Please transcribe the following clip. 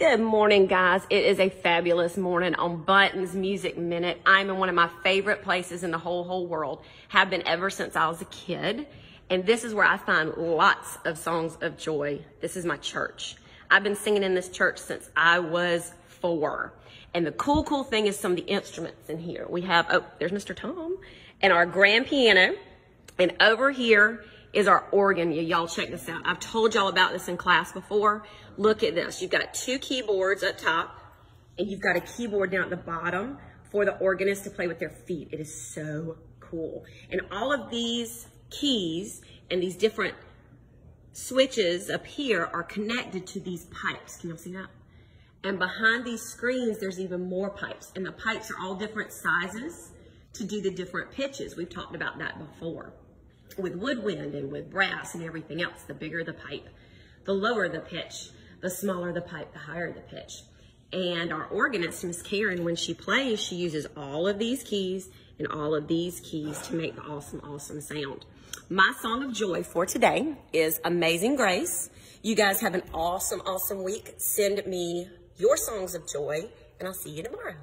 Good morning, guys. It is a fabulous morning on Bunton's Music Minute. I'm in one of my favorite places in the whole, whole world. Have been ever since I was a kid. And this is where I find lots of songs of joy. This is my church. I've been singing in this church since I was four. And the cool, cool thing is some of the instruments in here. We have, oh, there's Mr. Tom and our grand piano. And over here is our organ. Y'all check this out. I've told y'all about this in class before. Look at this. You've got two keyboards up top and you've got a keyboard down at the bottom for the organist to play with their feet. It is so cool. And all of these keys and these different switches up here are connected to these pipes. Can y'all see that? And behind these screens, there's even more pipes. And the pipes are all different sizes to do the different pitches. We've talked about that before with woodwind and with brass and everything else, the bigger the pipe, the lower the pitch, the smaller the pipe, the higher the pitch. And our organist, Miss Karen, when she plays, she uses all of these keys and all of these keys to make the awesome, awesome sound. My song of joy for today is Amazing Grace. You guys have an awesome, awesome week. Send me your songs of joy, and I'll see you tomorrow.